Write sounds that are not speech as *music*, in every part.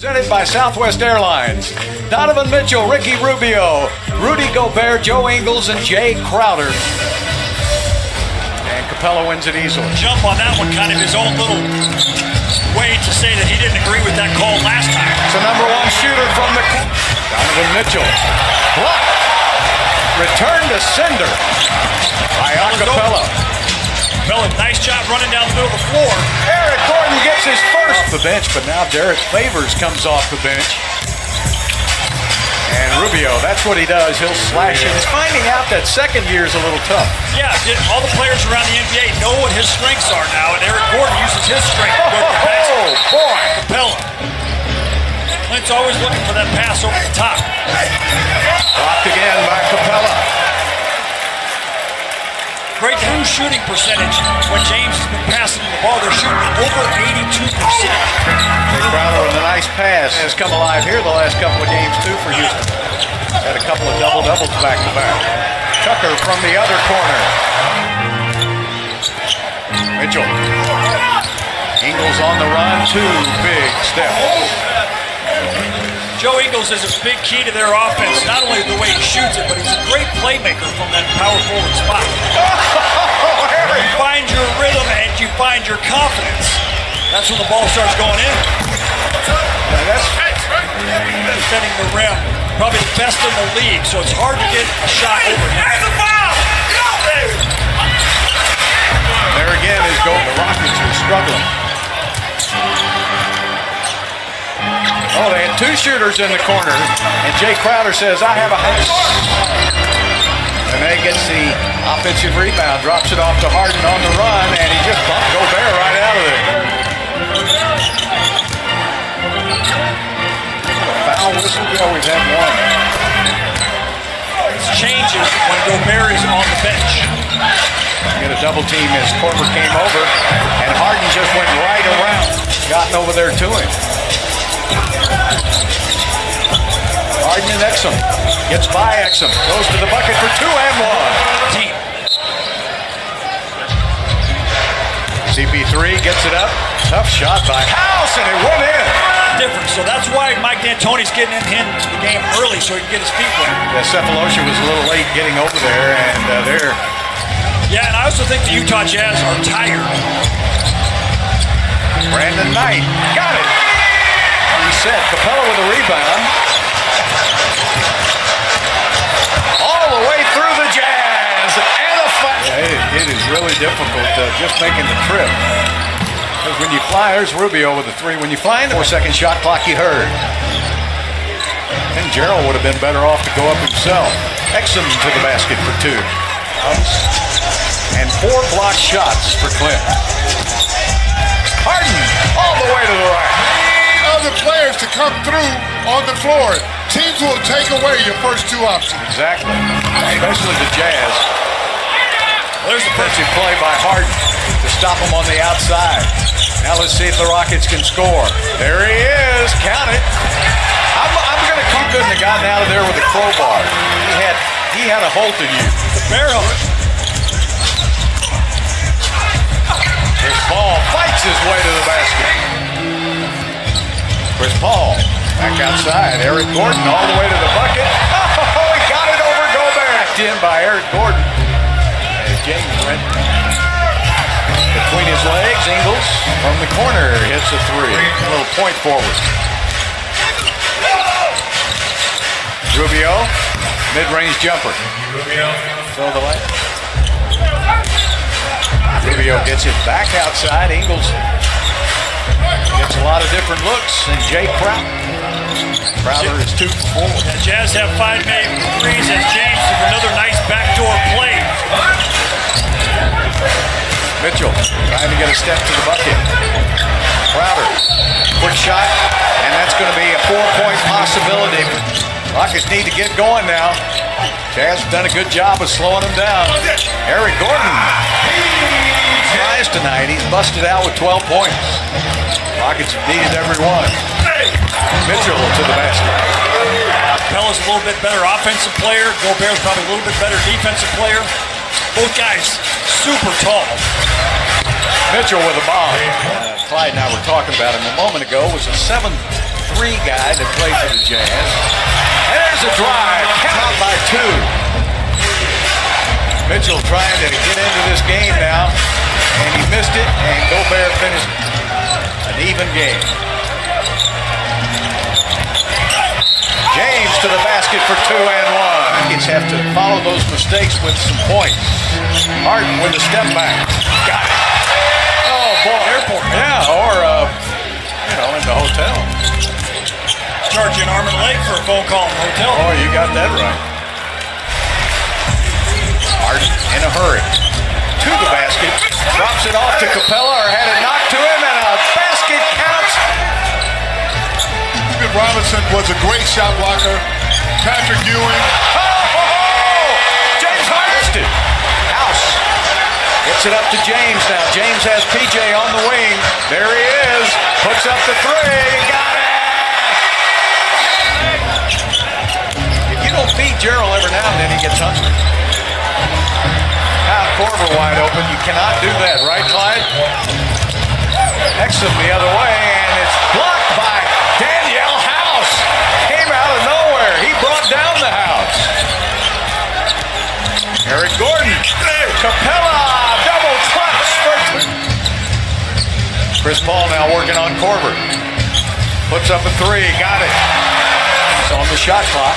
Presented by Southwest Airlines. Donovan Mitchell, Ricky Rubio, Rudy Gobert, Joe Ingles, and Jae Crowder. And Capela wins it easily. Jump on that one, kind of his own little way to say that he didn't agree with that call last time. It's the number one shooter from the Donovan Mitchell. Block. Return to sender by Acapella. Capela, nice job running down the middle of the floor. Eric Gordon gets his first off the bench, but now Derrick Favors comes off the bench. And Rubio, that's what he does. He'll slash it. He's finding out that second year is a little tough. Yeah, all the players around the NBA know what his strengths are now, and Eric Gordon uses his strength to go to the oh, basket. Oh, boy. Capela. Clint's always looking for that pass over the top. Blocked again by Capela great true shooting percentage over 82%. Crowder with a nice pass has come alive here the last couple of games too for Houston. Had a couple of double doubles back to back. Tucker from the other corner. Mitchell. Ingles on the run, two big steps. Joe Ingles is a big key to their offense, not only the way he shoots it, but he's a great playmaker from that power forward spot. *laughs* you find your rhythm and you find your confidence. That's when the ball starts going in. Yeah, that's defending the rim. Probably the best in the league, so it's hard to get a shot over him. There again is going. The Rockets are struggling. Oh, they had two shooters in the corner, and Jae Crowder says, I have a And they gets the offensive rebound, drops it off to Harden on the run, and he just bumped Gobert right out of there. Foul whistle? Yeah, we've had one. This changes when Gobert is on the bench. Get a double team as Korver came over, and Harden just went right around, gotten over there to him. Harden and Exum. Gets by Exum. Goes to the bucket for two and one. Deep. CP3 gets it up. Tough shot by House, and it went in. Different. So that's why Mike D'Antoni's getting in the game early so he can get his feet wet. Yeah, Sefolosha was a little late getting over there, and uh, there. Yeah, and I also think the Utah Jazz are tired. Brandon Knight got it. Reset. Capela with a rebound. It, is really difficult uh, just making the trip. Because when you fly, there's Rubio with a three. When you fly in the four-second shot clock, you heard. And Gerald would have been better off to go up himself. Exum to the basket for two. And four block shots for Clint. Harden all the way to the right. Need other players to come through on the floor. Teams will take away your first two options. Exactly. Especially the Jazz. There's a defensive play by Harden to stop him on the outside. Now let's see if the Rockets can score. There he is. Count it. I'm, I'm going to keep putting the gotten out of there with a crowbar. He had he had a hold in you. Barrel. Chris Paul fights his way to the basket. Chris Paul Back outside. Eric Gordon all the way to the bucket. *laughs* Oh, he got it over Gobert. Backed in by Eric Gordon. Between his legs. Ingles from the corner hits a three. A little point forward. Rubio, mid-range jumper. Rubio. Throw the light. Rubio gets it back outside. Ingles gets a lot of different looks. And Jae Crowder Crowder is two for four. The Jazz have five made threes as James with another nice backdoor Mitchell trying to get a step to the bucket. Crowder, quick shot, and that's going to be a four-point possibility. Rockets need to get going now. Jazz done a good job of slowing them down. Eric Gordon tries tonight. He's busted out with 12 points. Rockets needed every one. Mitchell to the basket. Pella's a little bit better offensive player. Gobert's probably a little bit better defensive player. Both guys super tall. Mitchell with a bomb. Uh, Clyde and I were talking about him a moment ago. Was a 7-3 guy that played for the Jazz. And there's a drive, count by two. Mitchell trying to get into this game now, and he missed it, and Gobert finished an even game. James to the basket for two and one. Rockets have to follow those mistakes with some points. Harden with a step back. Got it. Oh, boy. Airport. Yeah, or, uh, you know, in the hotel. Charge you arm and leg for a phone call in the hotel. Oh, you got that right. Harden in a hurry. To the basket. Drops it off to Capela or had it knocked to him and a basket counts. David Robinson was a great shot blocker. Patrick Ewing. Oh, oh, oh. James Harden. House. Gets it up to James now. James has PJ on the wing. There he is. Puts up the three. Got it. If you don't feed Gerald every now and then, he gets hungry. Now Korver wide open. You cannot do that, right, Clyde? Exum the other way, and it's blocked down the house. Eric Gordon. Capela. Double clutch for Chris Paul now working on Korver. Puts up a three. Got it. It's on the shot clock.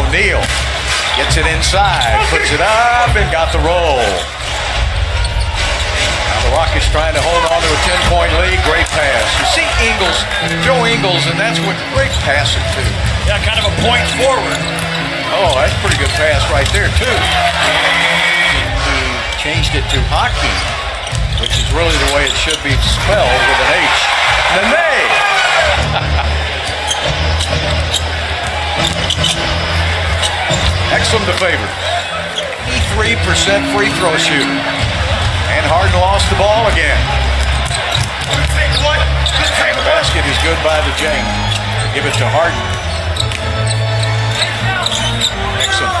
O'Neale gets it inside. Puts it up and got the roll. Now the Rockets trying to hold on to a 10-point lead. Great pass. You see Ingles, Joe Ingles, and that's what great passing too. Yeah, kind of a point forward. Oh, that's a pretty good pass right there, too. He changed it to hockey, which is really the way it should be spelled with an H. Nene! Exum the favorite. 83% free throw shooter. And Harden lost the ball again. And the basket is good by the James. Give it to Harden. Exum.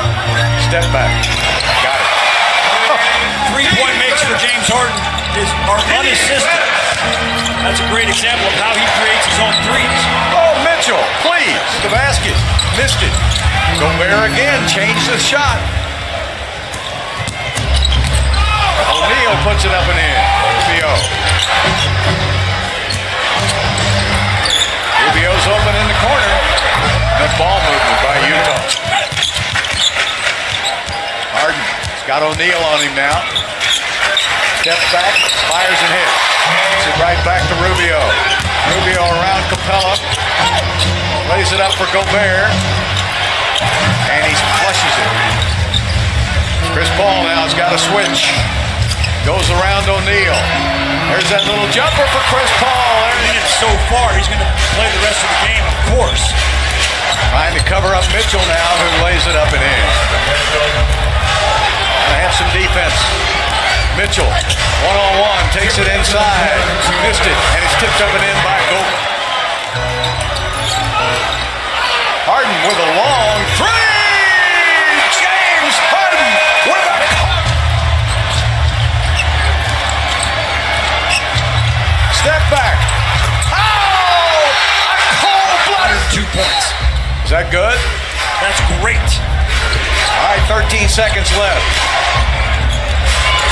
Step back. Got it. *laughs* Three-point makes for James Harden is are unassisted. That's a great example of how he creates his own threes. Oh, Mitchell, please. The basket. Missed it. Gobert again. Changed the shot. O'Neale puts it up and in. Rubio. Rubio's open in the corner. Good ball movement by Utah. Harden. He's got O'Neale on him now. Steps back, fires and hits. Gets it right back to Rubio. Rubio around Capella. Lays it up for Gobert. And he flushes it. Chris Paul now has got a switch. Goes around O'Neale. There's that little jumper for Chris Paul. Mean, it's so far. He's going to play the rest of the game, of course. Trying to cover up Mitchell now, who lays it up and in. Gonna have some defense. Mitchell, one on one, takes it inside. Missed it, and it's tipped up and in by Gobert. Harden with a long three! That's great. All right, 13 seconds left.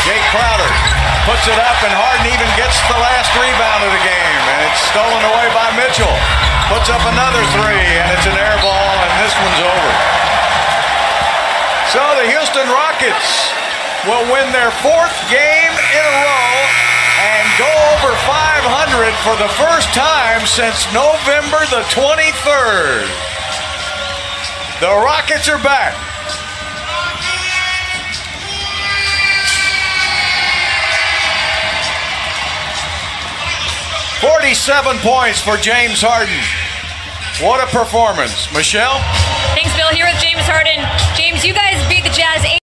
Jake Crowder puts it up, and Harden even gets the last rebound of the game, and it's stolen away by Mitchell. Puts up another three, and it's an air ball, and this one's over. So the Houston Rockets will win their fourth game in a row and go over 500 for the first time since November the 23rd. The Rockets are back. Forty-seven points for James Harden. What a performance, Michelle. Thanks, Bill. Here with James Harden. James, you guys